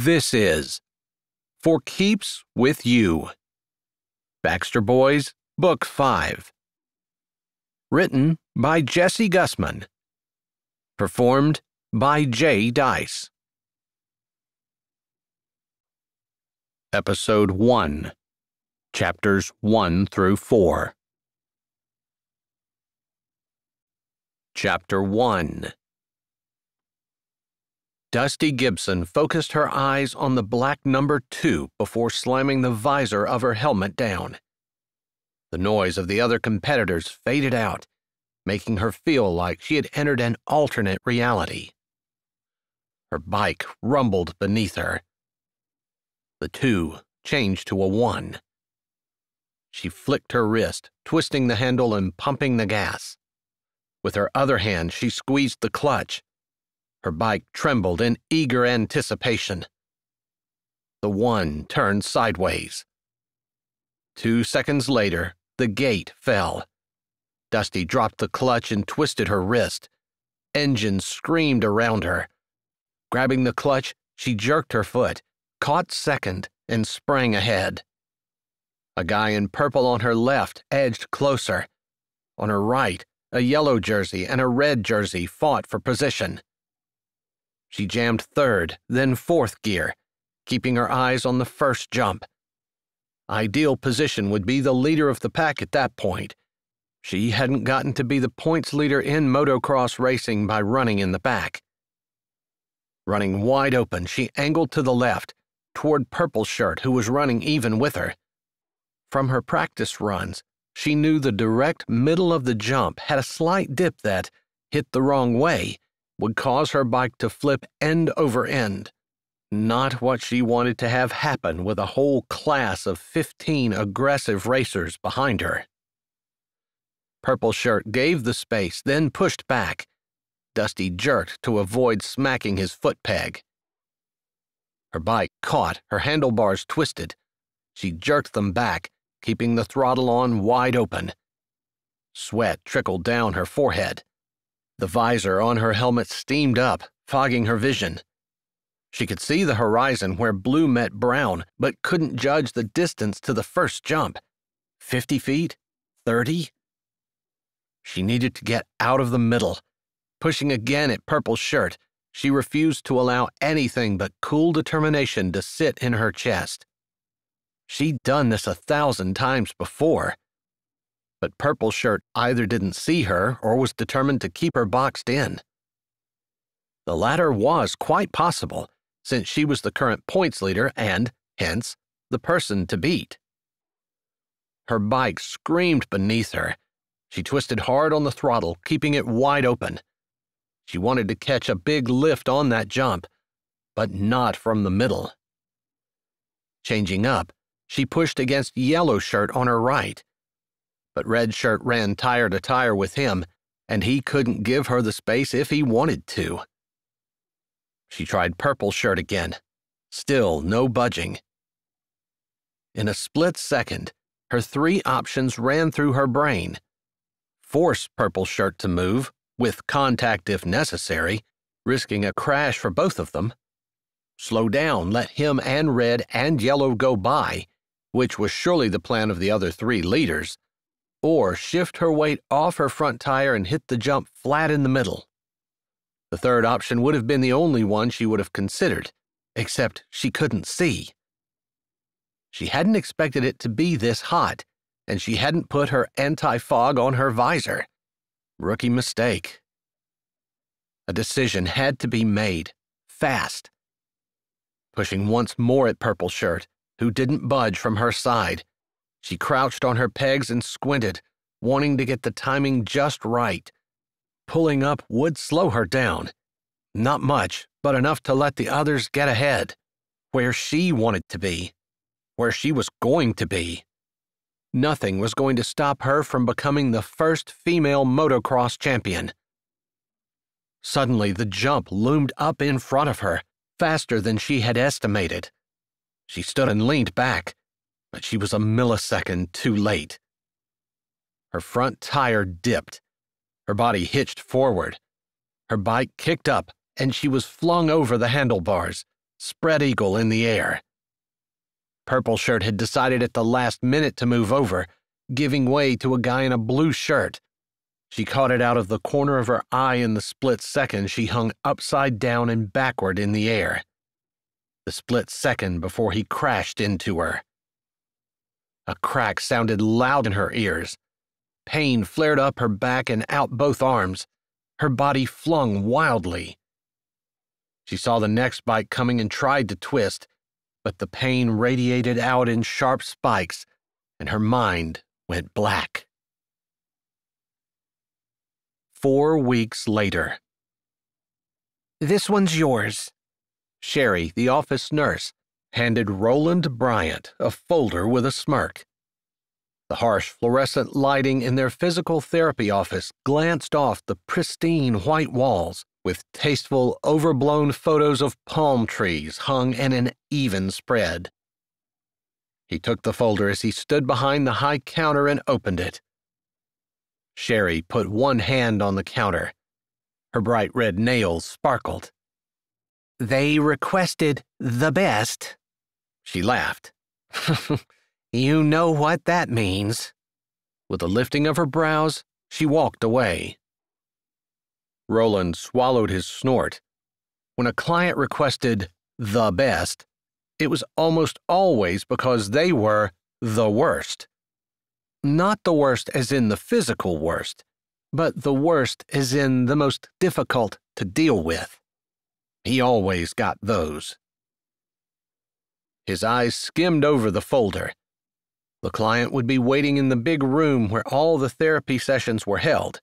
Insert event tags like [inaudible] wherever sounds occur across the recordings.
This is For Keeps with You. Baxter Boys, Book 5. Written by Jessie Gussman. Performed by Jay Dyess. Episode 1, Chapters 1 through 4. Chapter 1 Dusty Gibson focused her eyes on the black number two before slamming the visor of her helmet down. The noise of the other competitors faded out, making her feel like she had entered an alternate reality. Her bike rumbled beneath her. The two changed to a one. She flicked her wrist, twisting the handle and pumping the gas. With her other hand, she squeezed the clutch her bike trembled in eager anticipation. The one turned sideways. Two seconds later, the gate fell. Dusty dropped the clutch and twisted her wrist. Engines screamed around her. Grabbing the clutch, she jerked her foot, caught second, and sprang ahead. A guy in purple on her left edged closer. On her right, a yellow jersey and a red jersey fought for position. She jammed third, then fourth gear, keeping her eyes on the first jump. Ideal position would be the leader of the pack at that point. She hadn't gotten to be the points leader in motocross racing by running in the back. Running wide open, she angled to the left, toward Purple Shirt, who was running even with her. From her practice runs, she knew the direct middle of the jump had a slight dip that, hit the wrong way, would cause her bike to flip end over end. Not what she wanted to have happen with a whole class of 15 aggressive racers behind her. Purple Shirt gave the space, then pushed back. Dusty jerked to avoid smacking his foot peg. Her bike caught, her handlebars twisted. She jerked them back, keeping the throttle on wide open. Sweat trickled down her forehead. The visor on her helmet steamed up, fogging her vision. She could see the horizon where blue met brown, but couldn't judge the distance to the first jump. Fifty feet? Thirty? She needed to get out of the middle. Pushing again at Purple Shirt, she refused to allow anything but cool determination to sit in her chest. She'd done this a thousand times before but Purple Shirt either didn't see her or was determined to keep her boxed in. The latter was quite possible, since she was the current points leader and, hence, the person to beat. Her bike screamed beneath her. She twisted hard on the throttle, keeping it wide open. She wanted to catch a big lift on that jump, but not from the middle. Changing up, she pushed against Yellow Shirt on her right but Red Shirt ran tire to tire with him, and he couldn't give her the space if he wanted to. She tried Purple Shirt again. Still no budging. In a split second, her three options ran through her brain. Force Purple Shirt to move, with contact if necessary, risking a crash for both of them. Slow down, let him and Red and Yellow go by, which was surely the plan of the other three leaders or shift her weight off her front tire and hit the jump flat in the middle. The third option would have been the only one she would have considered, except she couldn't see. She hadn't expected it to be this hot, and she hadn't put her anti fog on her visor. Rookie mistake. A decision had to be made, fast. Pushing once more at Purple Shirt, who didn't budge from her side, she crouched on her pegs and squinted, wanting to get the timing just right. Pulling up would slow her down. Not much, but enough to let the others get ahead. Where she wanted to be. Where she was going to be. Nothing was going to stop her from becoming the first female motocross champion. Suddenly, the jump loomed up in front of her, faster than she had estimated. She stood and leaned back, but she was a millisecond too late. Her front tire dipped. Her body hitched forward. Her bike kicked up, and she was flung over the handlebars, spread eagle in the air. Purple shirt had decided at the last minute to move over, giving way to a guy in a blue shirt. She caught it out of the corner of her eye in the split second she hung upside down and backward in the air. The split second before he crashed into her. A crack sounded loud in her ears. Pain flared up her back and out both arms. Her body flung wildly. She saw the next bite coming and tried to twist, but the pain radiated out in sharp spikes, and her mind went black. Four weeks later. This one's yours. Sherry, the office nurse, handed Roland Bryant a folder with a smirk. The harsh fluorescent lighting in their physical therapy office glanced off the pristine white walls with tasteful, overblown photos of palm trees hung in an even spread. He took the folder as he stood behind the high counter and opened it. Sherry put one hand on the counter. Her bright red nails sparkled. They requested the best. She laughed. [laughs] you know what that means. With a lifting of her brows, she walked away. Roland swallowed his snort. When a client requested the best, it was almost always because they were the worst. Not the worst as in the physical worst, but the worst as in the most difficult to deal with. He always got those. His eyes skimmed over the folder. The client would be waiting in the big room where all the therapy sessions were held,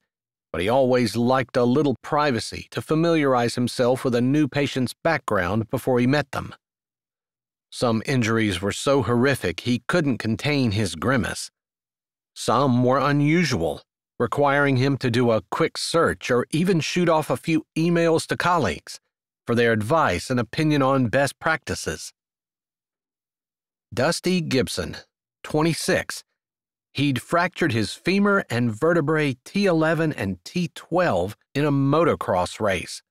but he always liked a little privacy to familiarize himself with a new patient's background before he met them. Some injuries were so horrific he couldn't contain his grimace. Some were unusual, requiring him to do a quick search or even shoot off a few emails to colleagues for their advice and opinion on best practices. Dusty Gibson, 26. He'd fractured his femur and vertebrae T11 and T12 in a motocross race.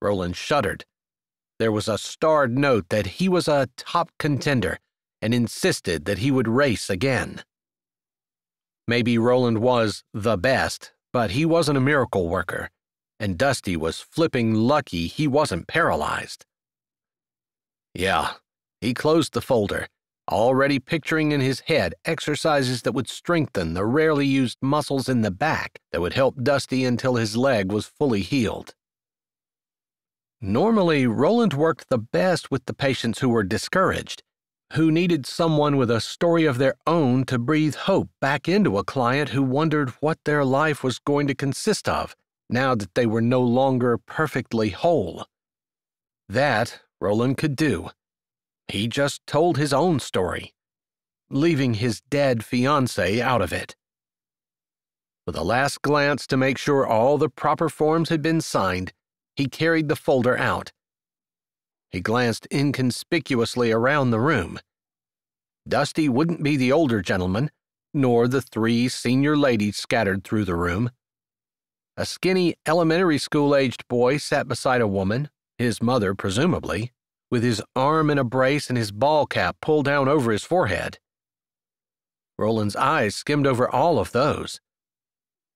Roland shuddered. There was a starred note that he was a top contender and insisted that he would race again. Maybe Roland was the best, but he wasn't a miracle worker and Dusty was flipping lucky he wasn't paralyzed. Yeah, he closed the folder, already picturing in his head exercises that would strengthen the rarely used muscles in the back that would help Dusty until his leg was fully healed. Normally, Roland worked the best with the patients who were discouraged, who needed someone with a story of their own to breathe hope back into a client who wondered what their life was going to consist of now that they were no longer perfectly whole. That Roland could do. He just told his own story, leaving his dead fiancée out of it. With a last glance to make sure all the proper forms had been signed, he carried the folder out. He glanced inconspicuously around the room. Dusty wouldn't be the older gentleman, nor the three senior ladies scattered through the room. A skinny, elementary school aged boy sat beside a woman, his mother presumably, with his arm in a brace and his ball cap pulled down over his forehead. Roland's eyes skimmed over all of those.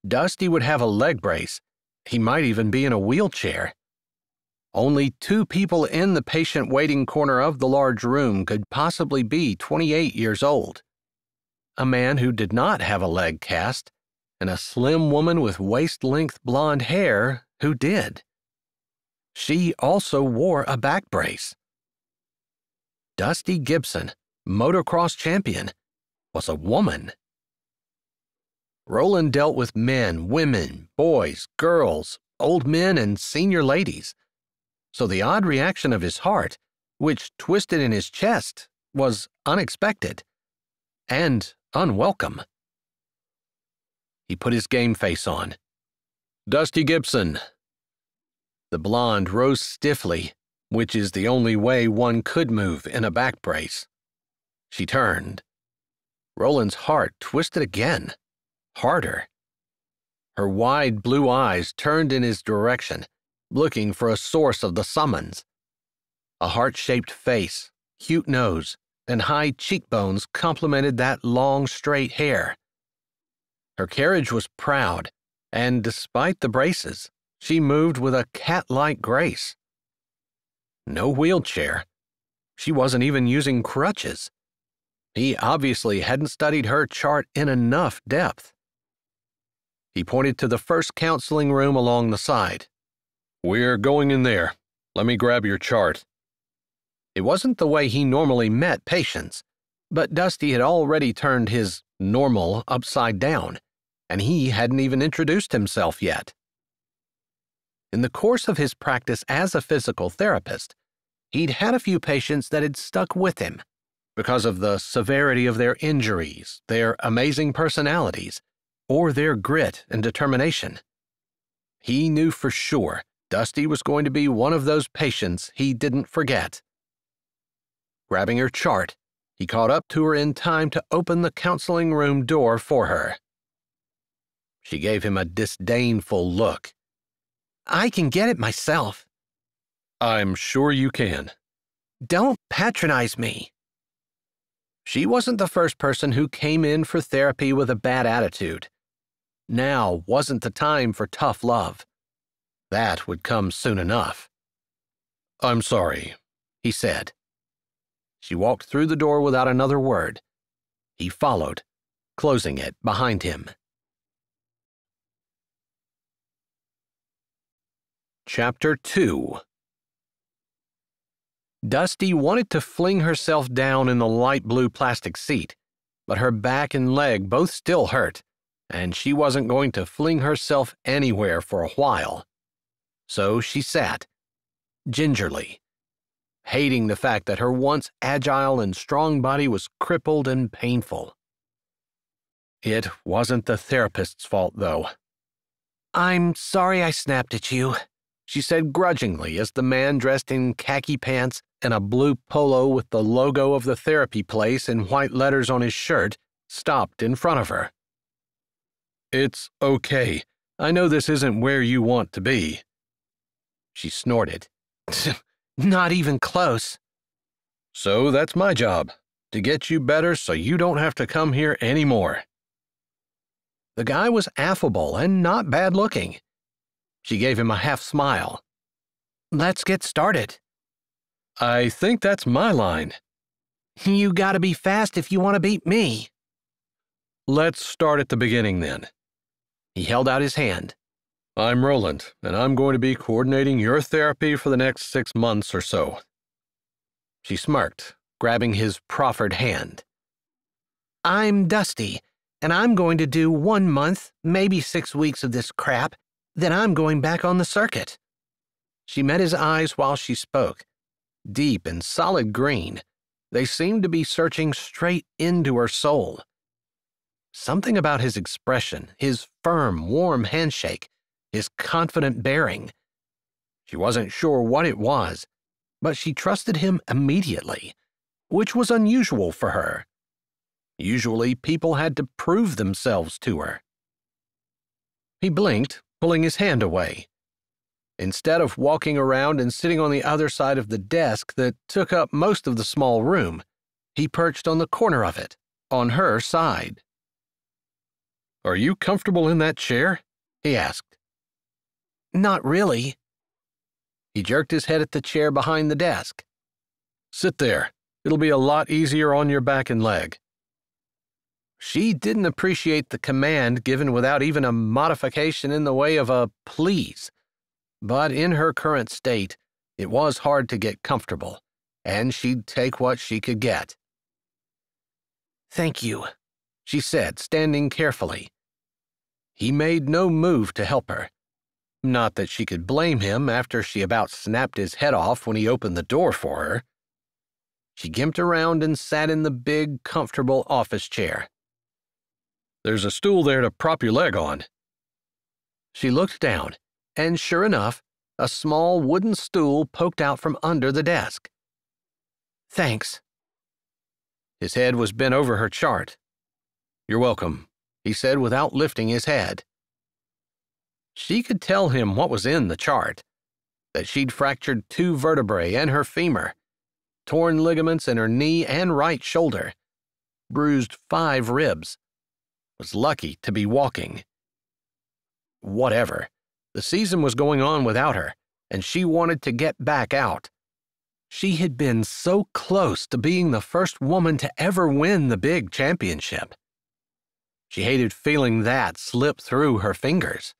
Dusty would have a leg brace. He might even be in a wheelchair. Only two people in the patient waiting corner of the large room could possibly be 28 years old. A man who did not have a leg cast and a slim woman with waist length blonde hair who did. She also wore a back brace. Dusty Gibson, motocross champion, was a woman. Roland dealt with men, women, boys, girls, old men, and senior ladies. So the odd reaction of his heart, which twisted in his chest, was unexpected and unwelcome. He put his game face on. Dusty Gibson. The blonde rose stiffly, which is the only way one could move in a back brace. She turned. Roland's heart twisted again, harder. Her wide blue eyes turned in his direction, looking for a source of the summons. A heart shaped face, cute nose, and high cheekbones complemented that long, straight hair. Her carriage was proud, and despite the braces, she moved with a cat like grace. No wheelchair. She wasn't even using crutches. He obviously hadn't studied her chart in enough depth. He pointed to the first counseling room along the side. We're going in there. Let me grab your chart. It wasn't the way he normally met patients, but Dusty had already turned his normal upside down, and he hadn't even introduced himself yet. In the course of his practice as a physical therapist, he'd had a few patients that had stuck with him because of the severity of their injuries, their amazing personalities, or their grit and determination. He knew for sure Dusty was going to be one of those patients he didn't forget. Grabbing her chart, he caught up to her in time to open the counseling room door for her. She gave him a disdainful look. I can get it myself. I'm sure you can. Don't patronize me. She wasn't the first person who came in for therapy with a bad attitude. Now wasn't the time for tough love. That would come soon enough. I'm sorry, he said. She walked through the door without another word. He followed, closing it behind him. Chapter 2 Dusty wanted to fling herself down in the light blue plastic seat, but her back and leg both still hurt, and she wasn't going to fling herself anywhere for a while. So she sat, gingerly, hating the fact that her once agile and strong body was crippled and painful. It wasn't the therapist's fault, though. I'm sorry I snapped at you, she said grudgingly as the man dressed in khaki pants and a blue polo with the logo of the therapy place in white letters on his shirt stopped in front of her. It's okay. I know this isn't where you want to be. She snorted. [laughs] Not even close. So that's my job, to get you better so you don't have to come here anymore. The guy was affable and not bad looking. She gave him a half smile. Let's get started. I think that's my line. You gotta be fast if you want to beat me. Let's start at the beginning then. He held out his hand. I'm Roland, and I'm going to be coordinating your therapy for the next six months or so. She smirked, grabbing his proffered hand. I'm Dusty, and I'm going to do one month, maybe six weeks of this crap, then I'm going back on the circuit. She met his eyes while she spoke, deep and solid green. They seemed to be searching straight into her soul. Something about his expression, his firm, warm handshake, his confident bearing. She wasn't sure what it was, but she trusted him immediately, which was unusual for her. Usually, people had to prove themselves to her. He blinked, pulling his hand away. Instead of walking around and sitting on the other side of the desk that took up most of the small room, he perched on the corner of it, on her side. Are you comfortable in that chair? he asked. Not really. He jerked his head at the chair behind the desk. Sit there. It'll be a lot easier on your back and leg. She didn't appreciate the command given without even a modification in the way of a please. But in her current state, it was hard to get comfortable, and she'd take what she could get. Thank you, she said, standing carefully. He made no move to help her. Not that she could blame him after she about snapped his head off when he opened the door for her. She gimped around and sat in the big, comfortable office chair. There's a stool there to prop your leg on. She looked down, and sure enough, a small wooden stool poked out from under the desk. Thanks. His head was bent over her chart. You're welcome, he said without lifting his head. She could tell him what was in the chart. that she'd fractured two vertebrae and her femur, torn ligaments in her knee and right shoulder, bruised five ribs, was lucky to be walking. Whatever. The season was going on without her, and she wanted to get back out. She had been so close to being the first woman to ever win the big championship. She hated feeling that slip through her fingers.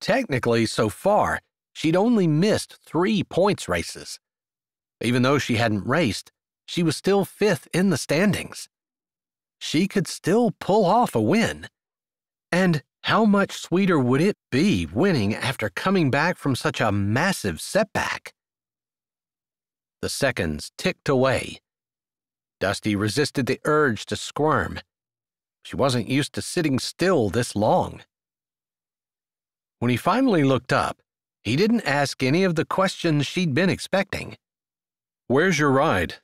Technically, so far, she'd only missed three points races. Even though she hadn't raced, she was still fifth in the standings. She could still pull off a win. And how much sweeter would it be winning after coming back from such a massive setback? The seconds ticked away. Dusty resisted the urge to squirm. She wasn't used to sitting still this long. When he finally looked up, he didn't ask any of the questions she'd been expecting. Where's your ride?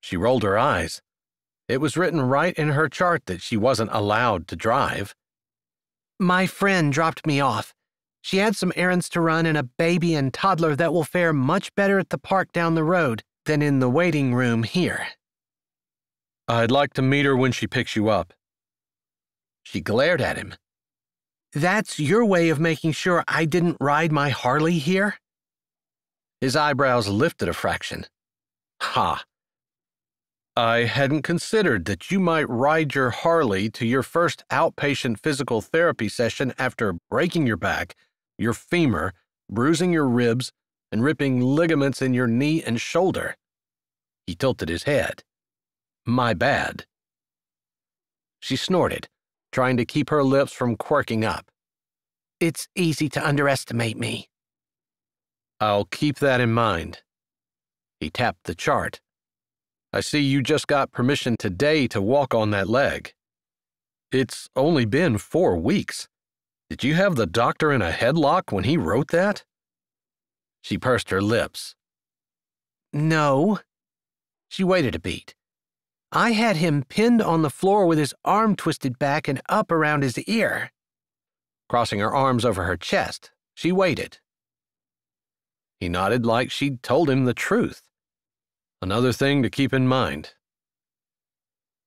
She rolled her eyes. It was written right in her chart that she wasn't allowed to drive. My friend dropped me off. She had some errands to run and a baby and toddler that will fare much better at the park down the road than in the waiting room here. I'd like to meet her when she picks you up. She glared at him. That's your way of making sure I didn't ride my Harley here? His eyebrows lifted a fraction. Ha! I hadn't considered that you might ride your Harley to your first outpatient physical therapy session after breaking your back, your femur, bruising your ribs, and ripping ligaments in your knee and shoulder. He tilted his head. My bad. She snorted, trying to keep her lips from quirking up. It's easy to underestimate me. I'll keep that in mind. He tapped the chart. I see you just got permission today to walk on that leg. It's only been four weeks. Did you have the doctor in a headlock when he wrote that? She pursed her lips. No. She waited a beat. I had him pinned on the floor with his arm twisted back and up around his ear. Crossing her arms over her chest, she waited. He nodded like she'd told him the truth. Another thing to keep in mind.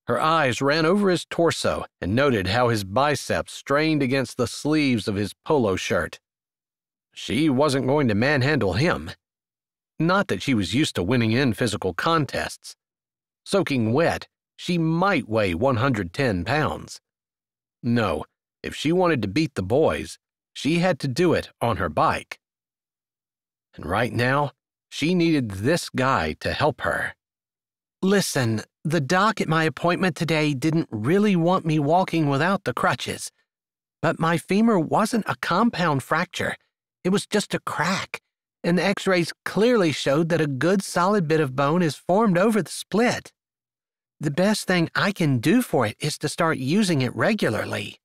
Her eyes ran over his torso and noted how his biceps strained against the sleeves of his polo shirt. She wasn't going to manhandle him. Not that she was used to winning in physical contests. Soaking wet, she might weigh 110 pounds. No, if she wanted to beat the boys, she had to do it on her bike. And right now, she needed this guy to help her. Listen, the doc at my appointment today didn't really want me walking without the crutches. But my femur wasn't a compound fracture, it was just a crack and the x rays clearly showed that a good solid bit of bone is formed over the split. The best thing I can do for it is to start using it regularly.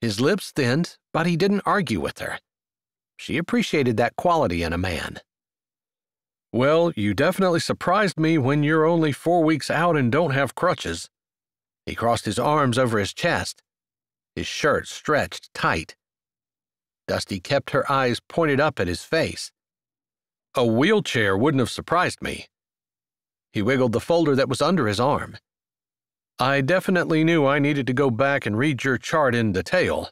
His lips thinned, but he didn't argue with her. She appreciated that quality in a man. Well, you definitely surprised me when you're only four weeks out and don't have crutches. He crossed his arms over his chest. His shirt stretched tight. Dusty kept her eyes pointed up at his face. A wheelchair wouldn't have surprised me. He wiggled the folder that was under his arm. I definitely knew I needed to go back and read your chart in detail.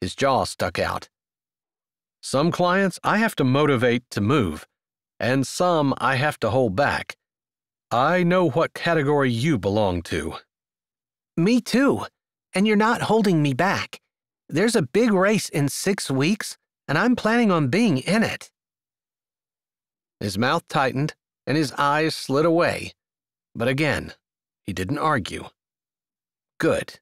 His jaw stuck out. Some clients I have to motivate to move, and some I have to hold back. I know what category you belong to. Me too, and you're not holding me back. There's a big race in six weeks, and I'm planning on being in it. His mouth tightened, and his eyes slid away. But again, he didn't argue. Good.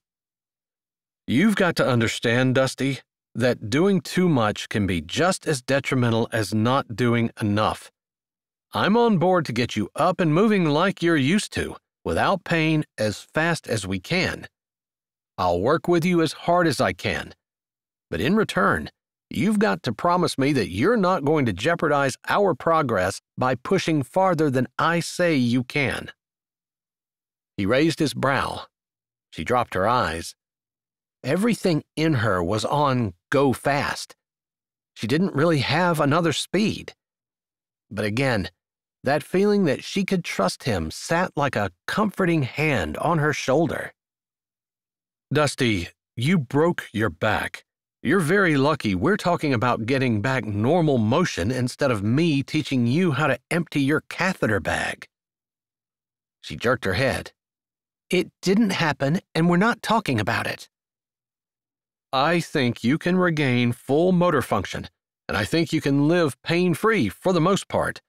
You've got to understand, Dusty, that doing too much can be just as detrimental as not doing enough. I'm on board to get you up and moving like you're used to, without pain, as fast as we can. I'll work with you as hard as I can, but in return, you've got to promise me that you're not going to jeopardize our progress by pushing farther than I say you can. He raised his brow. She dropped her eyes. Everything in her was on go fast. She didn't really have another speed. But again, that feeling that she could trust him sat like a comforting hand on her shoulder. Dusty, you broke your back. You're very lucky we're talking about getting back normal motion instead of me teaching you how to empty your catheter bag. She jerked her head. It didn't happen, and we're not talking about it. I think you can regain full motor function, and I think you can live pain free for the most part.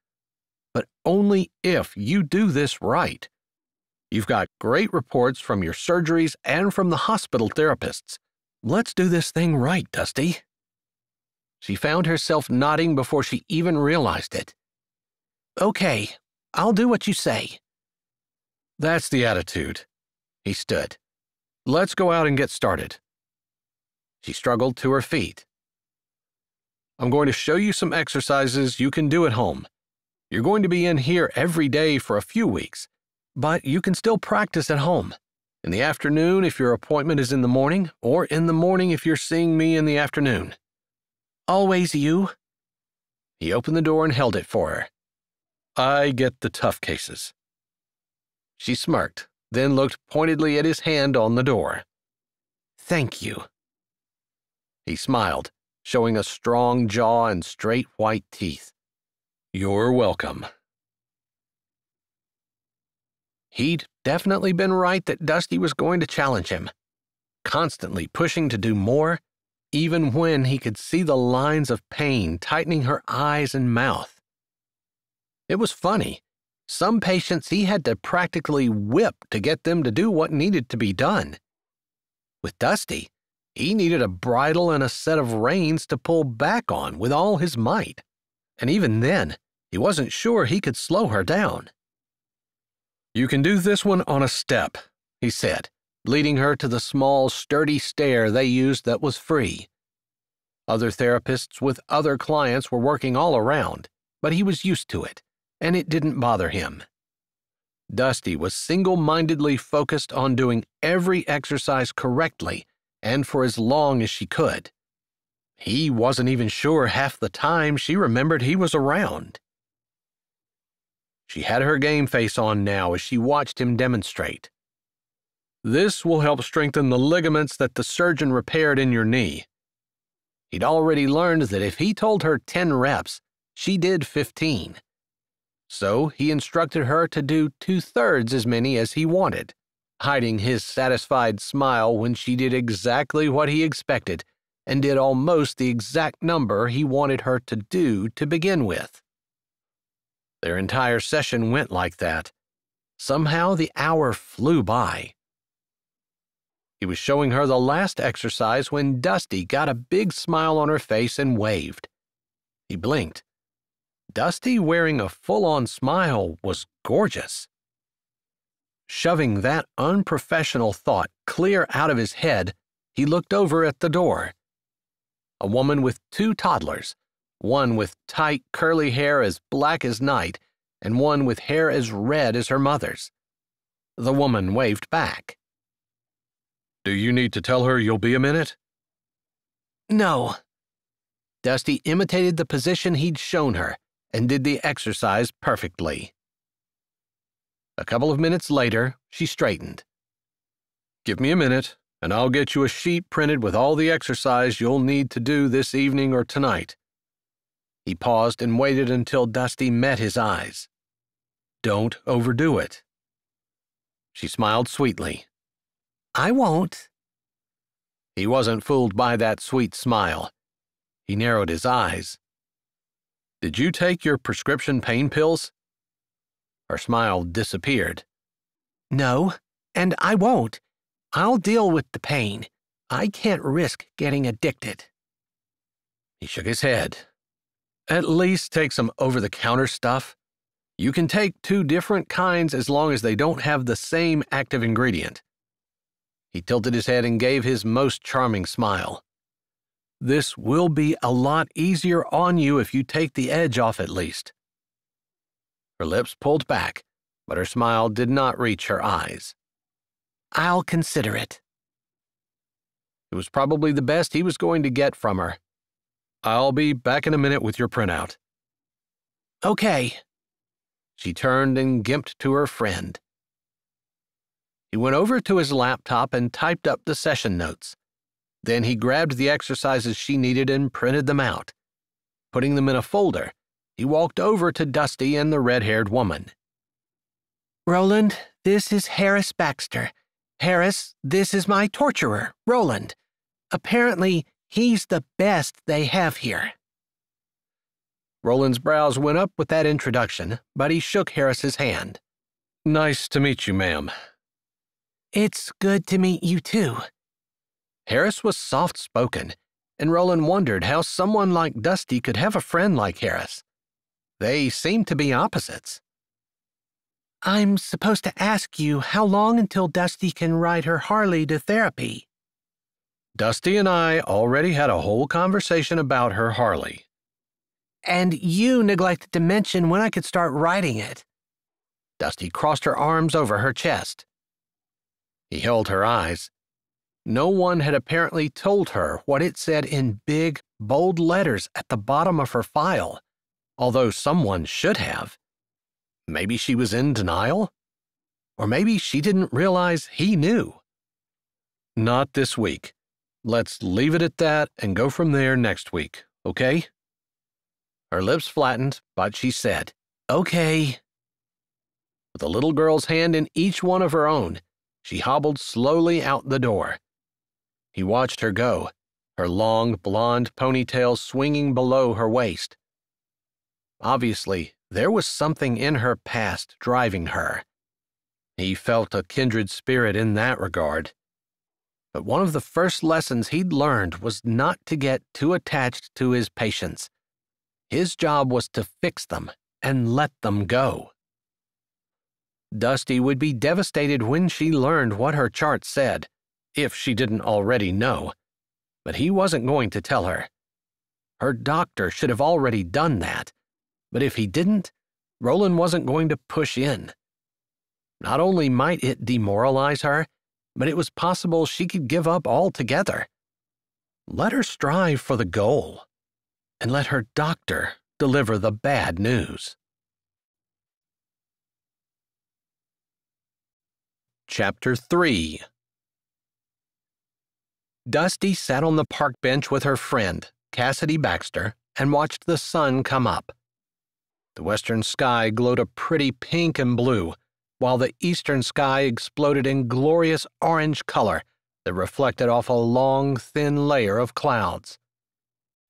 But only if you do this right. You've got great reports from your surgeries and from the hospital therapists. Let's do this thing right, Dusty. She found herself nodding before she even realized it. Okay, I'll do what you say. That's the attitude. He stood. Let's go out and get started. She struggled to her feet. I'm going to show you some exercises you can do at home. You're going to be in here every day for a few weeks, but you can still practice at home. In the afternoon if your appointment is in the morning, or in the morning if you're seeing me in the afternoon. Always you. He opened the door and held it for her. I get the tough cases. She smirked, then looked pointedly at his hand on the door. Thank you. He smiled, showing a strong jaw and straight white teeth. You're welcome. He'd definitely been right that Dusty was going to challenge him, constantly pushing to do more, even when he could see the lines of pain tightening her eyes and mouth. It was funny. Some patients he had to practically whip to get them to do what needed to be done. With Dusty, he needed a bridle and a set of reins to pull back on with all his might. And even then, he wasn't sure he could slow her down. You can do this one on a step, he said, leading her to the small, sturdy stair they used that was free. Other therapists with other clients were working all around, but he was used to it, and it didn't bother him. Dusty was single mindedly focused on doing every exercise correctly and for as long as she could. He wasn't even sure half the time she remembered he was around. She had her game face on now as she watched him demonstrate. This will help strengthen the ligaments that the surgeon repaired in your knee. He'd already learned that if he told her 10 reps, she did 15. So he instructed her to do two thirds as many as he wanted, hiding his satisfied smile when she did exactly what he expected and did almost the exact number he wanted her to do to begin with. Their entire session went like that. Somehow the hour flew by. He was showing her the last exercise when Dusty got a big smile on her face and waved. He blinked. Dusty wearing a full on smile was gorgeous. Shoving that unprofessional thought clear out of his head, he looked over at the door. A woman with two toddlers, one with tight, curly hair as black as night, and one with hair as red as her mother's. The woman waved back. Do you need to tell her you'll be a minute? No. Dusty imitated the position he'd shown her and did the exercise perfectly. A couple of minutes later, she straightened. Give me a minute, and I'll get you a sheet printed with all the exercise you'll need to do this evening or tonight. He paused and waited until Dusty met his eyes. Don't overdo it. She smiled sweetly. I won't. He wasn't fooled by that sweet smile. He narrowed his eyes. Did you take your prescription pain pills? Her smile disappeared. No, and I won't. I'll deal with the pain. I can't risk getting addicted. He shook his head. At least take some over the counter stuff. You can take two different kinds as long as they don't have the same active ingredient. He tilted his head and gave his most charming smile. This will be a lot easier on you if you take the edge off at least. Her lips pulled back, but her smile did not reach her eyes. I'll consider it. It was probably the best he was going to get from her. I'll be back in a minute with your printout. Okay. She turned and gimped to her friend. He went over to his laptop and typed up the session notes. Then he grabbed the exercises she needed and printed them out. Putting them in a folder, he walked over to Dusty and the red haired woman. Roland, this is Harris Baxter. Harris, this is my torturer, Roland. Apparently, he's the best they have here. Roland's brows went up with that introduction, but he shook Harris's hand. Nice to meet you, ma'am. It's good to meet you, too. Harris was soft spoken, and Roland wondered how someone like Dusty could have a friend like Harris. They seem to be opposites. I'm supposed to ask you how long until Dusty can ride her Harley to therapy. Dusty and I already had a whole conversation about her Harley. And you neglected to mention when I could start riding it. Dusty crossed her arms over her chest. He held her eyes. No one had apparently told her what it said in big, bold letters at the bottom of her file, although someone should have. Maybe she was in denial? Or maybe she didn't realize he knew. Not this week. Let's leave it at that and go from there next week, okay? Her lips flattened, but she said, Okay. With a little girl's hand in each one of her own, she hobbled slowly out the door. He watched her go, her long blonde ponytail swinging below her waist. Obviously, there was something in her past driving her. He felt a kindred spirit in that regard. But one of the first lessons he'd learned was not to get too attached to his patients. His job was to fix them and let them go. Dusty would be devastated when she learned what her chart said, if she didn't already know. But he wasn't going to tell her. Her doctor should have already done that. But if he didn't, Roland wasn't going to push in. Not only might it demoralize her, but it was possible she could give up altogether. Let her strive for the goal, and let her doctor deliver the bad news. Chapter 3 Dusty sat on the park bench with her friend, Cassidy Baxter, and watched the sun come up. The western sky glowed a pretty pink and blue, while the eastern sky exploded in glorious orange color that reflected off a long, thin layer of clouds.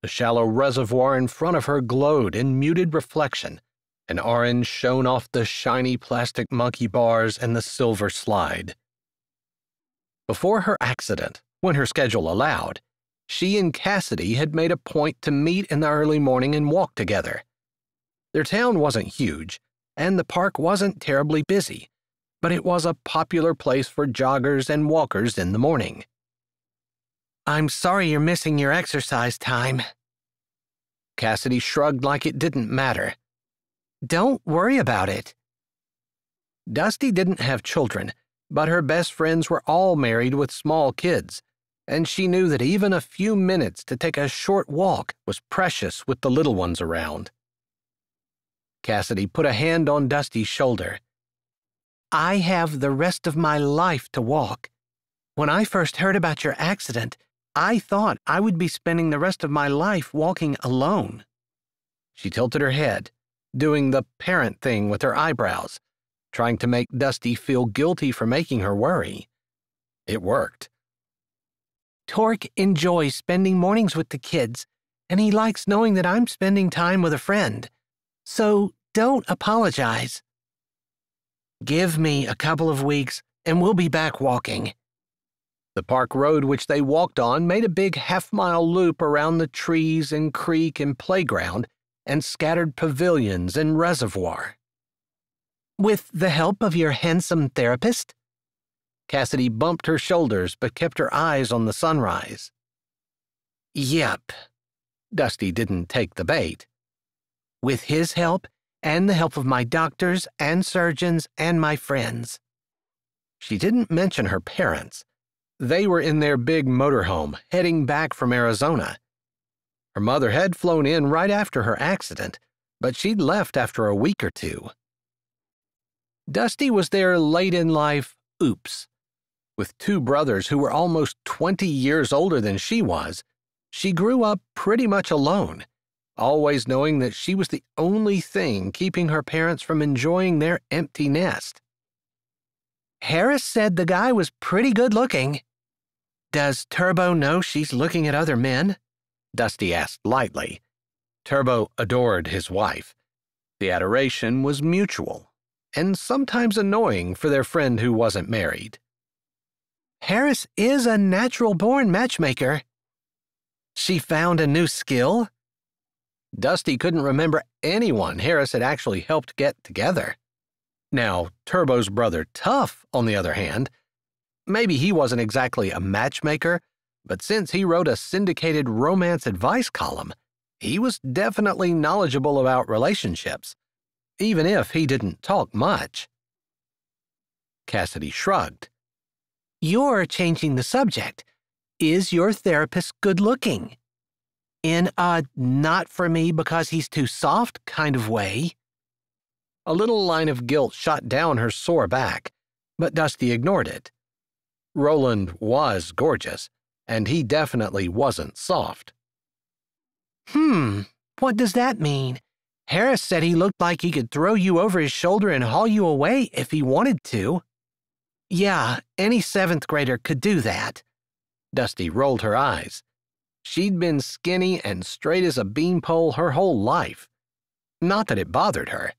The shallow reservoir in front of her glowed in muted reflection and orange shone off the shiny plastic monkey bars and the silver slide. Before her accident, when her schedule allowed, she and Cassidy had made a point to meet in the early morning and walk together. Their town wasn't huge, and the park wasn't terribly busy, but it was a popular place for joggers and walkers in the morning. I'm sorry you're missing your exercise time. Cassidy shrugged like it didn't matter. Don't worry about it. Dusty didn't have children, but her best friends were all married with small kids, and she knew that even a few minutes to take a short walk was precious with the little ones around. Cassidy put a hand on Dusty's shoulder. I have the rest of my life to walk. When I first heard about your accident, I thought I would be spending the rest of my life walking alone. She tilted her head doing the parent thing with her eyebrows, trying to make Dusty feel guilty for making her worry. It worked. Torque enjoys spending mornings with the kids, and he likes knowing that I'm spending time with a friend. So don't apologize. Give me a couple of weeks, and we'll be back walking. The park road which they walked on made a big half mile loop around the trees and creek and playground and scattered pavilions and reservoir. With the help of your handsome therapist? Cassidy bumped her shoulders but kept her eyes on the sunrise. Yep. Dusty didn't take the bait. With his help and the help of my doctors and surgeons and my friends. She didn't mention her parents. They were in their big motorhome heading back from Arizona Her mother had flown in right after her accident, but she'd left after a week or two. Dusty was their late in life oops. With two brothers who were almost 20 years older than she was, she grew up pretty much alone, always knowing that she was the only thing keeping her parents from enjoying their empty nest. Harris said the guy was pretty good looking. Does Turbo know she's looking at other men? Dusty asked lightly. Turbo adored his wife. The adoration was mutual, and sometimes annoying for their friend who wasn't married. Harris is a natural born matchmaker. She found a new skill? Dusty couldn't remember anyone Harris had actually helped get together. Now, Turbo's brother Tough, on the other hand, maybe he wasn't exactly a matchmaker, but since he wrote a syndicated romance advice column, he was definitely knowledgeable about relationships, even if he didn't talk much. Cassidy shrugged. You're changing the subject. Is your therapist good looking? In a not for me because he's too soft kind of way. A little line of guilt shot down her sore back, but Dusty ignored it. Roland was gorgeous, and he definitely wasn't soft. Hmm, what does that mean? Harris said he looked like he could throw you over his shoulder and haul you away if he wanted to. Yeah, any seventh grader could do that. Dusty rolled her eyes. She'd been skinny and straight as a beanpole her whole life. Not that it bothered her.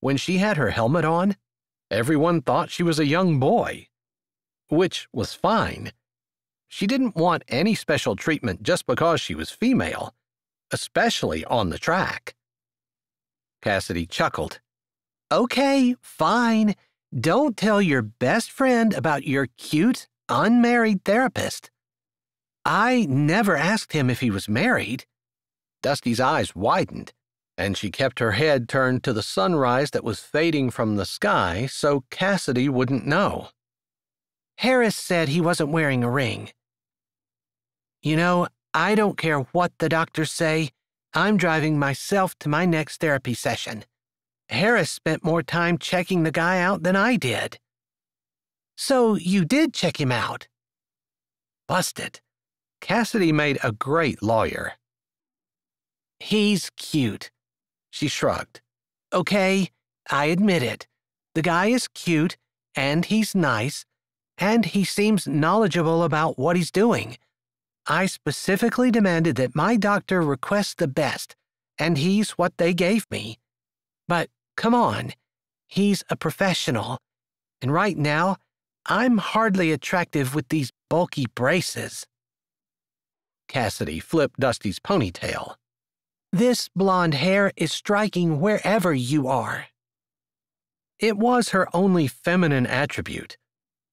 When she had her helmet on, everyone thought she was a young boy. Which was fine. She didn't want any special treatment just because she was female, especially on the track. Cassidy chuckled. Okay, fine. Don't tell your best friend about your cute, unmarried therapist. I never asked him if he was married. Dusty's eyes widened, and she kept her head turned to the sunrise that was fading from the sky so Cassidy wouldn't know. Harris said he wasn't wearing a ring. You know, I don't care what the doctors say. I'm driving myself to my next therapy session. Harris spent more time checking the guy out than I did. So you did check him out? Busted. Cassidy made a great lawyer. He's cute. She shrugged. Okay, I admit it. The guy is cute, and he's nice, and he seems knowledgeable about what he's doing. I specifically demanded that my doctor request the best, and he's what they gave me. But come on, he's a professional, and right now, I'm hardly attractive with these bulky braces. Cassidy flipped Dusty's ponytail. This blonde hair is striking wherever you are. It was her only feminine attribute.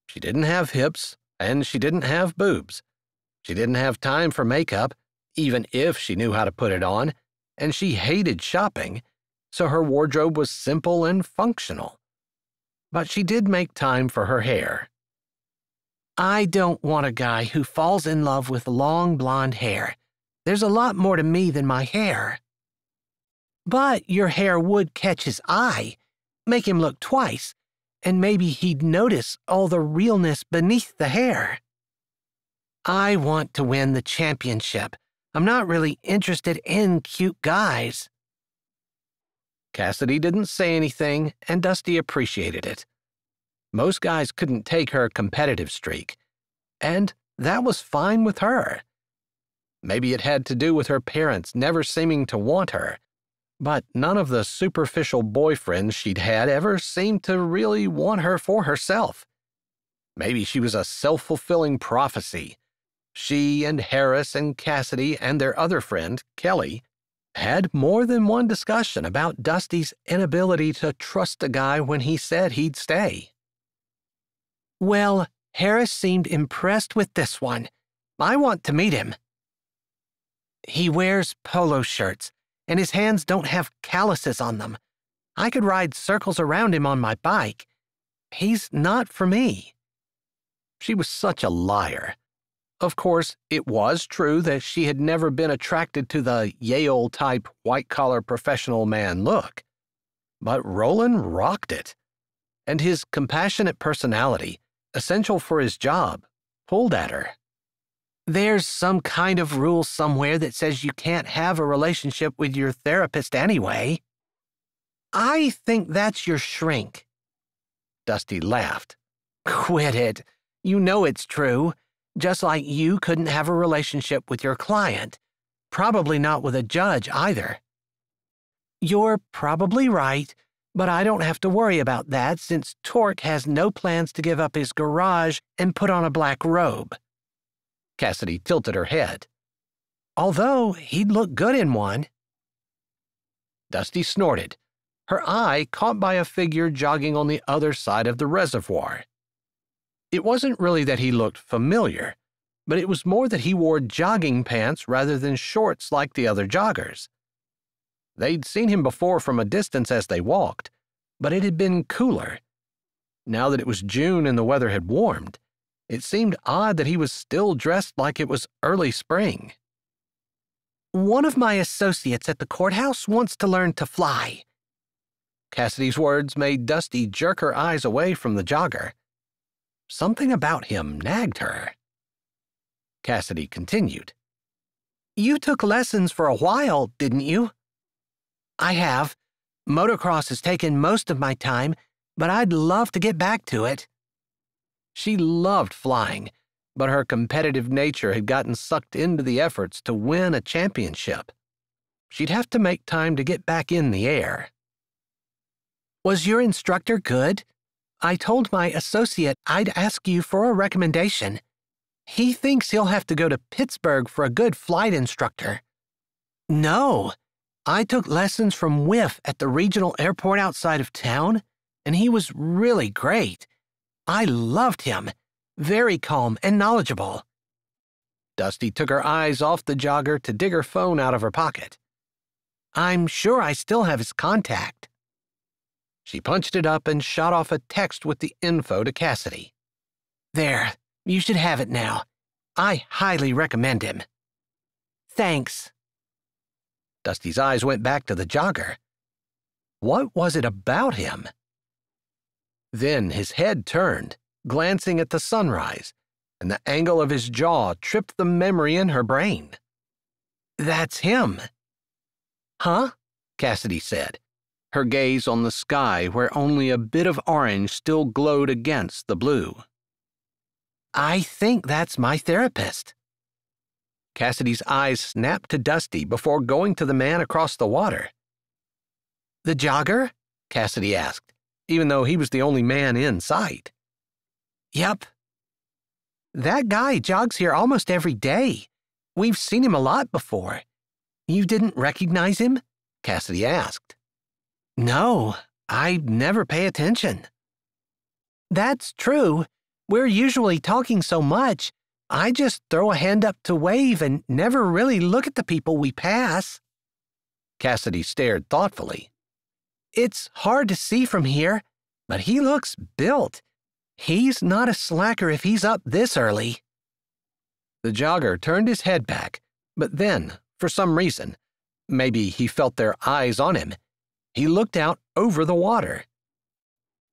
She didn't have hips, and she didn't have boobs. She didn't have time for makeup, even if she knew how to put it on, and she hated shopping, so her wardrobe was simple and functional. But she did make time for her hair. I don't want a guy who falls in love with long blonde hair. There's a lot more to me than my hair. But your hair would catch his eye, make him look twice, and maybe he'd notice all the realness beneath the hair. I want to win the championship. I'm not really interested in cute guys. Cassidy didn't say anything, and Dusty appreciated it. Most guys couldn't take her competitive streak, and that was fine with her. Maybe it had to do with her parents never seeming to want her, but none of the superficial boyfriends she'd had ever seemed to really want her for herself. Maybe she was a self fulfilling prophecy. She and Harris and Cassidy and their other friend, Kelly, had more than one discussion about Dusty's inability to trust a guy when he said he'd stay. Well, Harris seemed impressed with this one. I want to meet him. He wears polo shirts, and his hands don't have calluses on them. I could ride circles around him on my bike. He's not for me. She was such a liar. Of course, it was true that she had never been attracted to the Yale type white collar professional man look. But Roland rocked it. And his compassionate personality, essential for his job, pulled at her. There's some kind of rule somewhere that says you can't have a relationship with your therapist anyway. I think that's your shrink. Dusty laughed. Quit it. You know it's true. Just like you couldn't have a relationship with your client. Probably not with a judge either. You're probably right, but I don't have to worry about that since Torque has no plans to give up his garage and put on a black robe. Cassidy tilted her head. Although he'd look good in one. Dusty snorted, her eye caught by a figure jogging on the other side of the reservoir. It wasn't really that he looked familiar, but it was more that he wore jogging pants rather than shorts like the other joggers. They'd seen him before from a distance as they walked, but it had been cooler. Now that it was June and the weather had warmed, it seemed odd that he was still dressed like it was early spring. One of my associates at the courthouse wants to learn to fly. Cassidy's words made Dusty jerk her eyes away from the jogger. Something about him nagged her. Cassidy continued. You took lessons for a while, didn't you? I have. Motocross has taken most of my time, but I'd love to get back to it. She loved flying, but her competitive nature had gotten sucked into the efforts to win a championship. She'd have to make time to get back in the air. Was your instructor good? I told my associate I'd ask you for a recommendation. He thinks he'll have to go to Pittsburgh for a good flight instructor. No, I took lessons from Whiff at the regional airport outside of town, and he was really great. I loved him. Very calm and knowledgeable. Dusty took her eyes off the jogger to dig her phone out of her pocket. I'm sure I still have his contact. She punched it up and shot off a text with the info to Cassidy. There, you should have it now. I highly recommend him. Thanks. Dusty's eyes went back to the jogger. What was it about him? Then his head turned, glancing at the sunrise, and the angle of his jaw tripped the memory in her brain. That's him. Huh? Cassidy said, her gaze on the sky where only a bit of orange still glowed against the blue. I think that's my therapist. Cassidy's eyes snapped to Dusty before going to the man across the water. The jogger? Cassidy asked, even though he was the only man in sight. Yep. That guy jogs here almost every day. We've seen him a lot before. You didn't recognize him? Cassidy asked. No, I never pay attention. That's true. We're usually talking so much, I just throw a hand up to wave and never really look at the people we pass. Cassidy stared thoughtfully. It's hard to see from here, but he looks built. He's not a slacker if he's up this early. The jogger turned his head back, but then, for some reason, maybe he felt their eyes on him, he looked out over the water.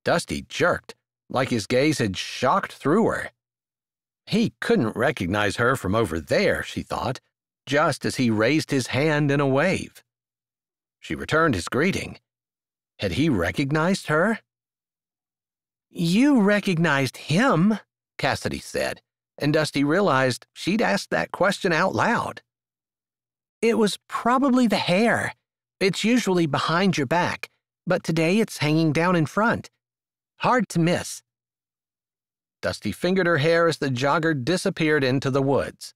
Dusty jerked, like his gaze had shocked through her. He couldn't recognize her from over there, she thought, just as he raised his hand in a wave. She returned his greeting. Had he recognized her? You recognized him, Cassidy said, and Dusty realized she'd asked that question out loud. It was probably the hair. It's usually behind your back, but today it's hanging down in front. Hard to miss. Dusty fingered her hair as the jogger disappeared into the woods.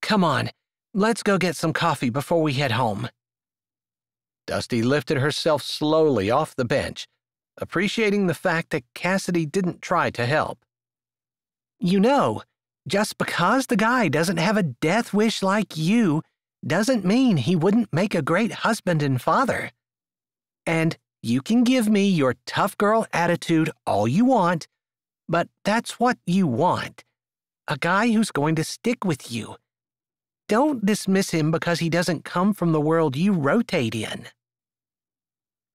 Come on, let's go get some coffee before we head home. Dusty lifted herself slowly off the bench, appreciating the fact that Cassidy didn't try to help. You know, just because the guy doesn't have a death wish like you doesn't mean he wouldn't make a great husband and father. And you can give me your tough girl attitude all you want, but that's what you want a guy who's going to stick with you. Don't dismiss him because he doesn't come from the world you rotate in.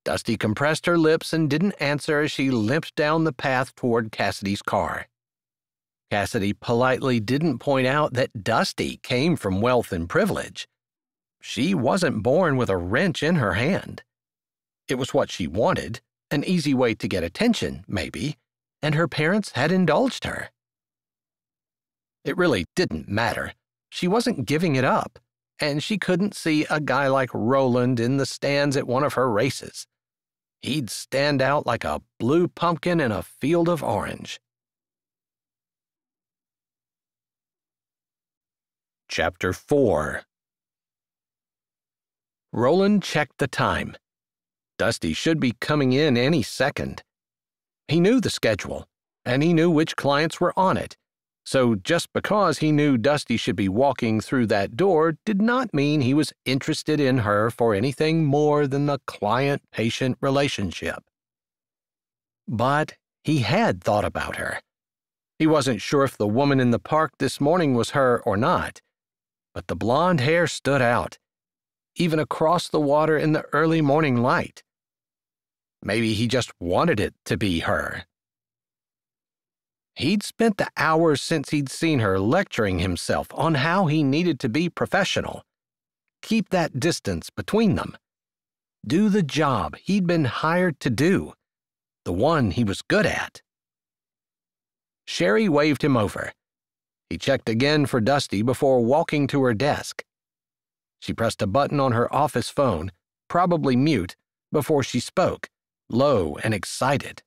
Dusty compressed her lips and didn't answer as she limped down the path toward Cassidy's car. Cassidy politely didn't point out that Dusty came from wealth and privilege. She wasn't born with a wrench in her hand. It was what she wanted, an easy way to get attention, maybe, and her parents had indulged her. It really didn't matter. She wasn't giving it up, and she couldn't see a guy like Roland in the stands at one of her races. He'd stand out like a blue pumpkin in a field of orange. Chapter 4 Roland checked the time. Dusty should be coming in any second. He knew the schedule, and he knew which clients were on it, so just because he knew Dusty should be walking through that door did not mean he was interested in her for anything more than the client patient relationship. But he had thought about her. He wasn't sure if the woman in the park this morning was her or not, but the blonde hair stood out, even across the water in the early morning light. Maybe he just wanted it to be her. He'd spent the hours since he'd seen her lecturing himself on how he needed to be professional. Keep that distance between them. Do the job he'd been hired to do, the one he was good at. Sherry waved him over. He checked again for Dusty before walking to her desk. She pressed a button on her office phone, probably mute, before she spoke, low and excited.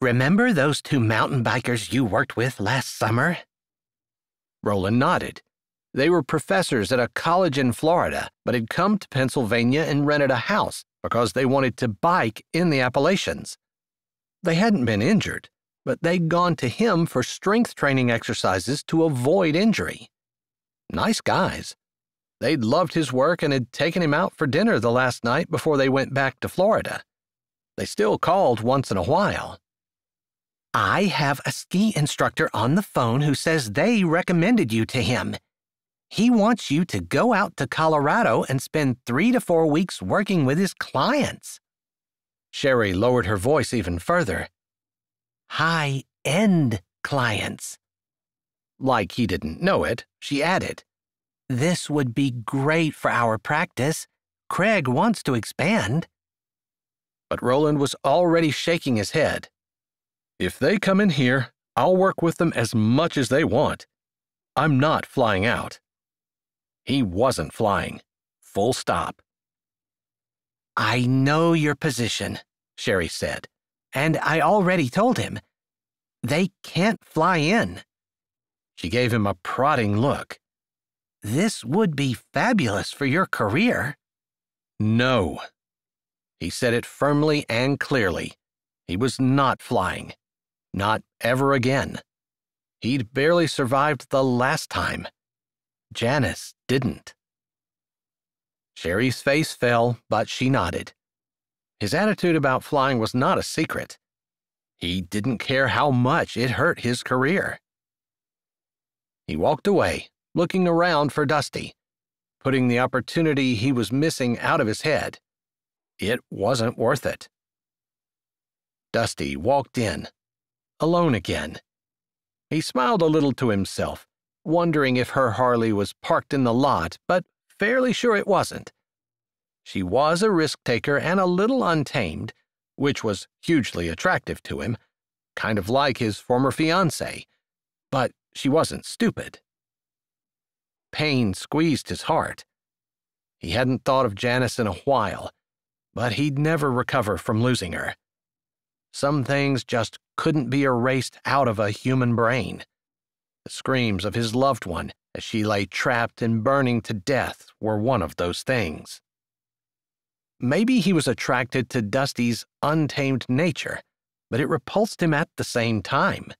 Remember those two mountain bikers you worked with last summer? Roland nodded. They were professors at a college in Florida, but had come to Pennsylvania and rented a house because they wanted to bike in the Appalachians. They hadn't been injured, but they'd gone to him for strength training exercises to avoid injury. Nice guys. They'd loved his work and had taken him out for dinner the last night before they went back to Florida. They still called once in a while. I have a ski instructor on the phone who says they recommended you to him. He wants you to go out to Colorado and spend three to four weeks working with his clients. Sherry lowered her voice even further. High end clients. Like he didn't know it, she added. This would be great for our practice. Craig wants to expand. But Roland was already shaking his head. If they come in here, I'll work with them as much as they want. I'm not flying out. He wasn't flying. Full stop. I know your position, Sherry said, and I already told him. They can't fly in. She gave him a prodding look. This would be fabulous for your career. No. He said it firmly and clearly. He was not flying. Not ever again. He'd barely survived the last time. Janice didn't. Sherry's face fell, but she nodded. His attitude about flying was not a secret. He didn't care how much it hurt his career. He walked away, looking around for Dusty, putting the opportunity he was missing out of his head. It wasn't worth it. Dusty walked in, alone again. He smiled a little to himself, wondering if her Harley was parked in the lot, but fairly sure it wasn't. She was a risk taker and a little untamed, which was hugely attractive to him, kind of like his former fiancée, but she wasn't stupid. Pain squeezed his heart. He hadn't thought of Janice in a while, but he'd never recover from losing her. Some things just couldn't be erased out of a human brain. The screams of his loved one as she lay trapped and burning to death were one of those things. Maybe he was attracted to Dusty's untamed nature, but it repulsed him at the same time.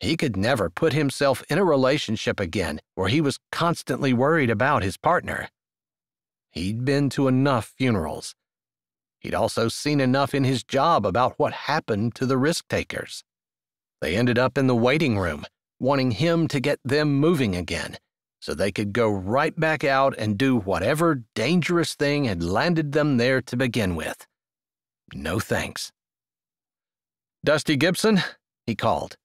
He could never put himself in a relationship again where he was constantly worried about his partner. He'd been to enough funerals, He'd also seen enough in his job about what happened to the risk takers. They ended up in the waiting room, wanting him to get them moving again so they could go right back out and do whatever dangerous thing had landed them there to begin with. No thanks. Dusty Gibson, he called.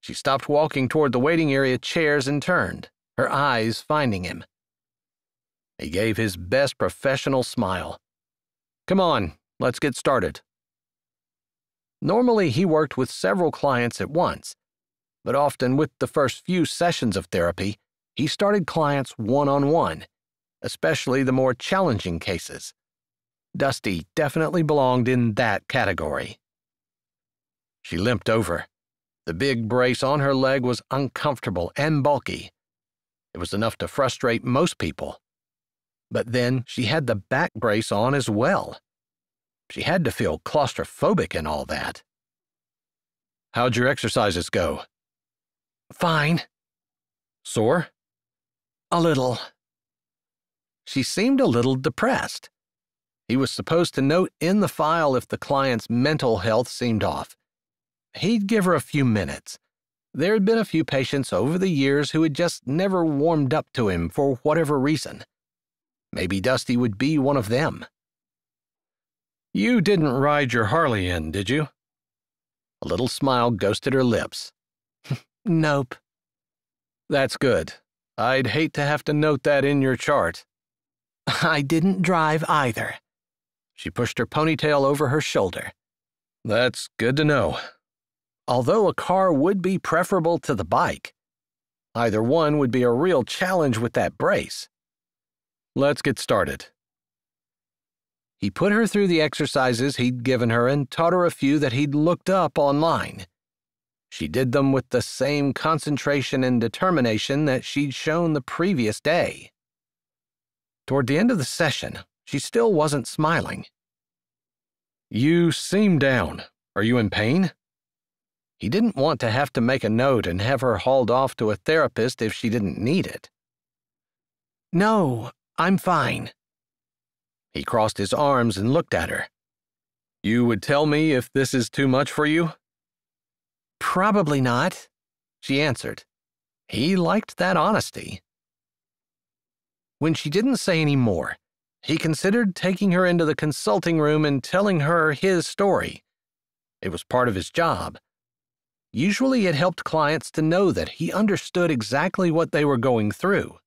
She stopped walking toward the waiting area chairs and turned, her eyes finding him. He gave his best professional smile. Come on, let's get started. Normally, he worked with several clients at once, but often with the first few sessions of therapy, he started clients one on one, especially the more challenging cases. Dusty definitely belonged in that category. She limped over. The big brace on her leg was uncomfortable and bulky. It was enough to frustrate most people. But then she had the back brace on as well. She had to feel claustrophobic and all that. How'd your exercises go? Fine. Sore? A little. She seemed a little depressed. He was supposed to note in the file if the client's mental health seemed off. He'd give her a few minutes. There had been a few patients over the years who had just never warmed up to him for whatever reason. Maybe Dusty would be one of them. You didn't ride your Harley in, did you? A little smile ghosted her lips. [laughs] nope. That's good. I'd hate to have to note that in your chart. [laughs] I didn't drive either. She pushed her ponytail over her shoulder. That's good to know. Although a car would be preferable to the bike, either one would be a real challenge with that brace. Let's get started. He put her through the exercises he'd given her and taught her a few that he'd looked up online. She did them with the same concentration and determination that she'd shown the previous day. Toward the end of the session, she still wasn't smiling. You seem down. Are you in pain? He didn't want to have to make a note and have her hauled off to a therapist if she didn't need it. No, I'm fine. He crossed his arms and looked at her. You would tell me if this is too much for you? Probably not, she answered. He liked that honesty. When she didn't say any more, he considered taking her into the consulting room and telling her his story. It was part of his job. Usually, it helped clients to know that he understood exactly what they were going through.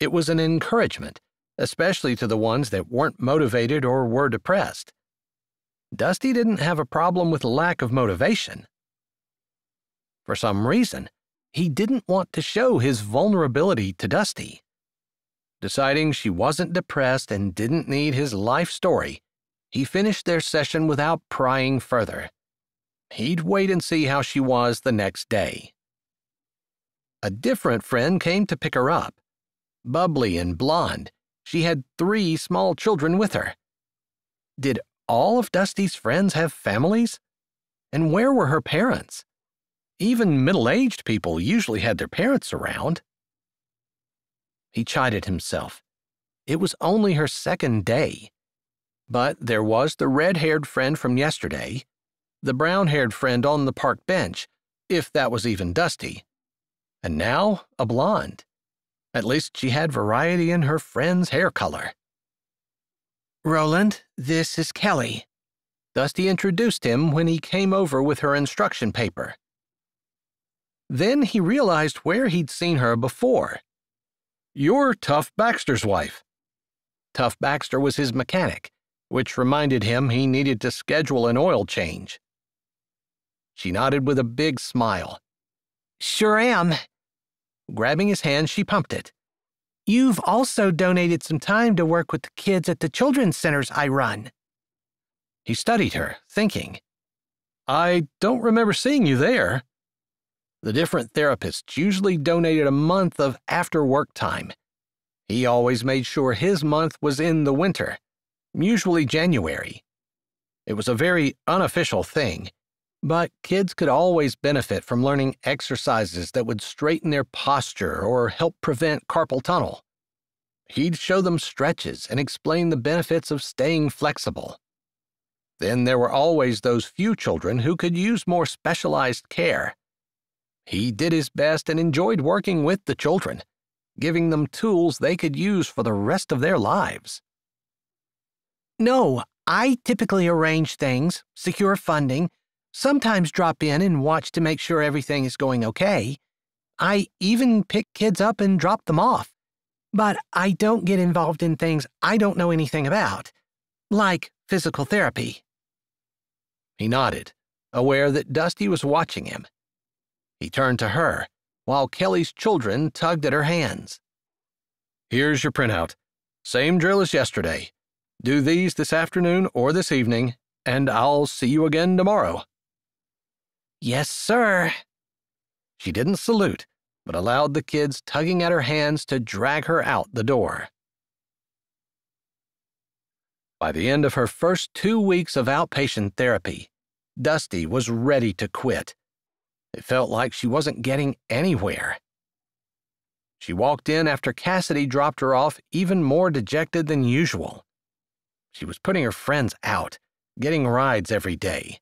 It was an encouragement especially to the ones that weren't motivated or were depressed. Dusty didn't have a problem with lack of motivation. For some reason, he didn't want to show his vulnerability to Dusty. Deciding she wasn't depressed and didn't need his life story, he finished their session without prying further. He'd wait and see how she was the next day. A different friend came to pick her up. Bubbly and blonde, she had three small children with her. Did all of Dusty's friends have families? And where were her parents? Even middle aged people usually had their parents around. He chided himself. It was only her second day. But there was the red haired friend from yesterday, the brown haired friend on the park bench, if that was even Dusty, and now a blonde. At least she had variety in her friend's hair color. Roland, this is Kelly. Dusty introduced him when he came over with her instruction paper. Then he realized where he'd seen her before. You're Tough Baxter's wife. Tough Baxter was his mechanic, which reminded him he needed to schedule an oil change. She nodded with a big smile. Sure am. Grabbing his hand, she pumped it. You've also donated some time to work with the kids at the children's centers I run. He studied her, thinking. I don't remember seeing you there. The different therapists usually donated a month of after work time. He always made sure his month was in the winter, usually January. It was a very unofficial thing, but kids could always benefit from learning exercises that would straighten their posture or help prevent carpal tunnel. He'd show them stretches and explain the benefits of staying flexible. Then there were always those few children who could use more specialized care. He did his best and enjoyed working with the children, giving them tools they could use for the rest of their lives. No, I typically arrange things, secure funding, sometimes drop in and watch to make sure everything is going okay. I even pick kids up and drop them off. But I don't get involved in things I don't know anything about, like physical therapy. He nodded, aware that Dusty was watching him. He turned to her, while Kelly's children tugged at her hands. Here's your printout. Same drill as yesterday. Do these this afternoon or this evening, and I'll see you again tomorrow. Yes, sir. She didn't salute, but allowed the kids tugging at her hands to drag her out the door. By the end of her first two weeks of outpatient therapy, Dusty was ready to quit. It felt like she wasn't getting anywhere. She walked in after Cassidy dropped her off even more dejected than usual. She was putting her friends out, getting rides every day.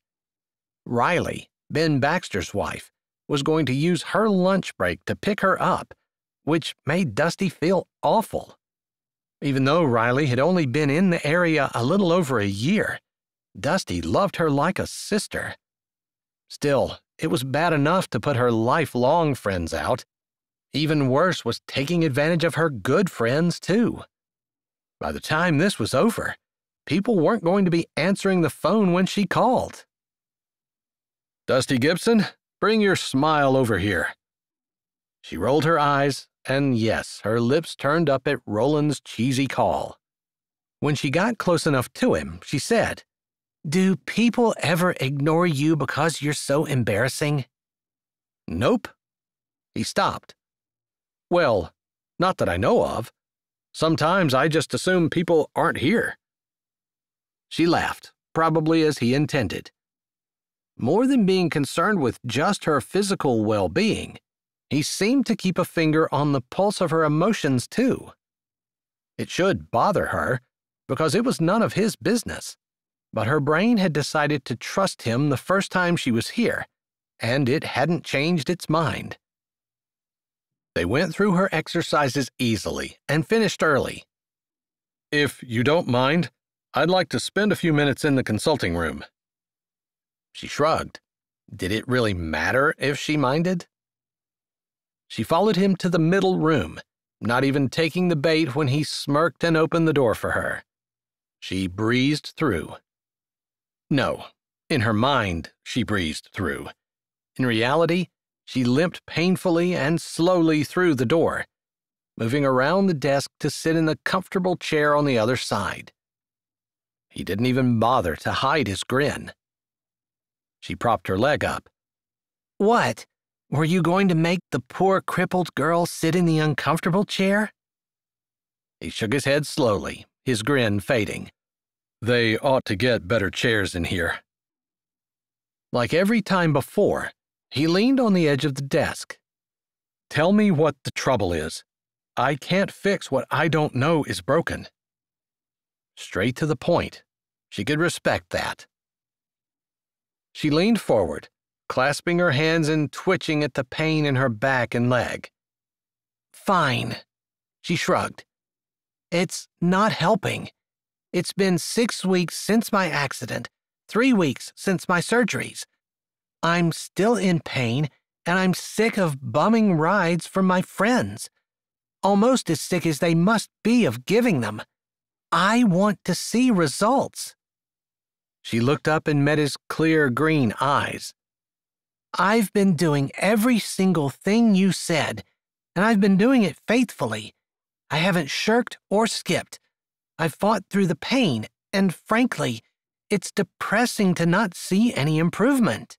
Riley, Ben Baxter's wife, was going to use her lunch break to pick her up, which made Dusty feel awful. Even though Riley had only been in the area a little over a year, Dusty loved her like a sister. Still, it was bad enough to put her lifelong friends out. Even worse was taking advantage of her good friends, too. By the time this was over, people weren't going to be answering the phone when she called. Dusty Gibson, bring your smile over here. She rolled her eyes, and yes, her lips turned up at Roland's cheesy call. When she got close enough to him, she said, Do people ever ignore you because you're so embarrassing? Nope. He stopped. Well, not that I know of. Sometimes I just assume people aren't here. She laughed, probably as he intended. More than being concerned with just her physical well being, he seemed to keep a finger on the pulse of her emotions, too. It should bother her, because it was none of his business. But her brain had decided to trust him the first time she was here, and it hadn't changed its mind. They went through her exercises easily and finished early. If you don't mind, I'd like to spend a few minutes in the consulting room. She shrugged. Did it really matter if she minded? She followed him to the middle room, not even taking the bait when he smirked and opened the door for her. She breezed through. No, in her mind, she breezed through. In reality, she limped painfully and slowly through the door, moving around the desk to sit in the comfortable chair on the other side. He didn't even bother to hide his grin. She propped her leg up. What? Were you going to make the poor crippled girl sit in the uncomfortable chair? He shook his head slowly, his grin fading. They ought to get better chairs in here. Like every time before, he leaned on the edge of the desk. Tell me what the trouble is. I can't fix what I don't know is broken. Straight to the point. She could respect that. She leaned forward, clasping her hands and twitching at the pain in her back and leg. Fine, she shrugged. It's not helping. It's been six weeks since my accident, three weeks since my surgeries. I'm still in pain, and I'm sick of bumming rides from my friends. Almost as sick as they must be of giving them. I want to see results. She looked up and met his clear green eyes. I've been doing every single thing you said, and I've been doing it faithfully. I haven't shirked or skipped. I've fought through the pain, and frankly, it's depressing to not see any improvement.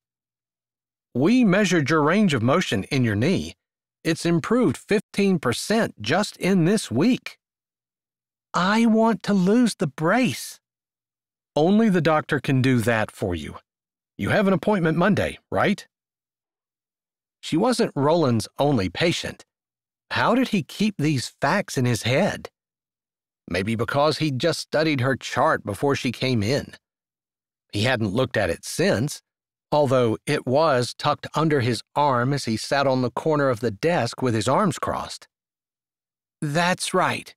We measured your range of motion in your knee. It's improved 15% just in this week. I want to lose the brace. Only the doctor can do that for you. You have an appointment Monday, right? She wasn't Roland's only patient. How did he keep these facts in his head? Maybe because he'd just studied her chart before she came in. He hadn't looked at it since, although it was tucked under his arm as he sat on the corner of the desk with his arms crossed. That's right.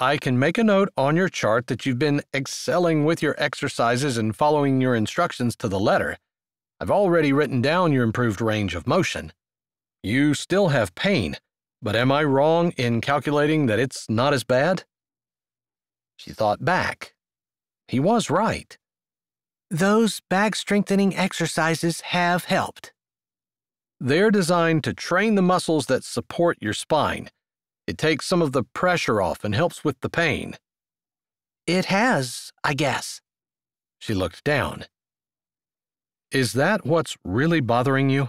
I can make a note on your chart that you've been excelling with your exercises and following your instructions to the letter. I've already written down your improved range of motion. You still have pain, but am I wrong in calculating that it's not as bad? She thought back. He was right. Those back strengthening exercises have helped. They're designed to train the muscles that support your spine. It takes some of the pressure off and helps with the pain. It has, I guess. She looked down. Is that what's really bothering you?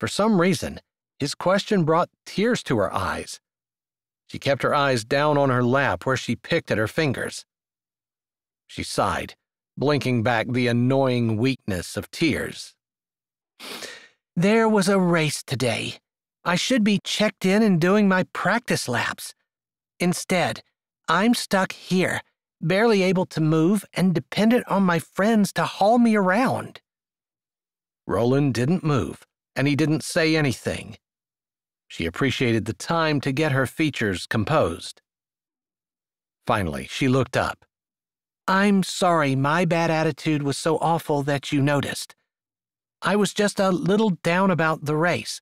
For some reason, his question brought tears to her eyes. She kept her eyes down on her lap where she picked at her fingers. She sighed blinking back the annoying weakness of tears. There was a race today. I should be checked in and doing my practice laps. Instead, I'm stuck here, barely able to move and dependent on my friends to haul me around. Roland didn't move, and he didn't say anything. She appreciated the time to get her features composed. Finally, she looked up. I'm sorry my bad attitude was so awful that you noticed. I was just a little down about the race,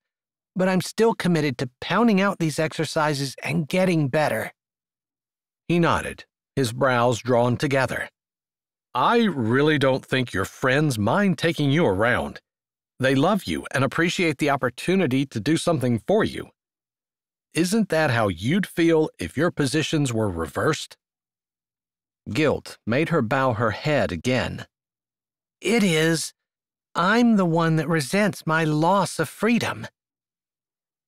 but I'm still committed to pounding out these exercises and getting better. He nodded, his brows drawn together. I really don't think your friends mind taking you around. They love you and appreciate the opportunity to do something for you. Isn't that how you'd feel if your positions were reversed? Guilt made her bow her head again. It is. I'm the one that resents my loss of freedom.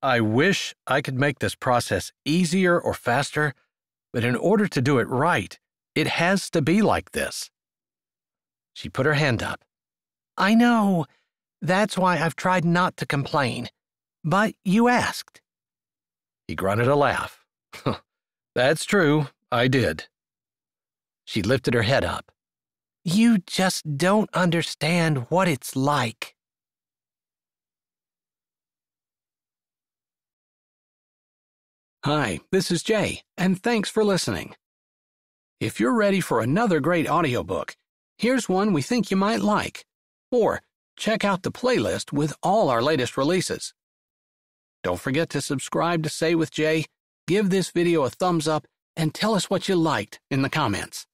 I wish I could make this process easier or faster, but in order to do it right, it has to be like this. She put her hand up. I know. That's why I've tried not to complain. But you asked. He grunted a laugh. [laughs] That's true, I did. She lifted her head up. You just don't understand what it's like. Hi, this is Jay, and thanks for listening. If you're ready for another great audiobook, here's one we think you might like. Or check out the playlist with all our latest releases. Don't forget to subscribe to Say with Jay, give this video a thumbs up, and tell us what you liked in the comments.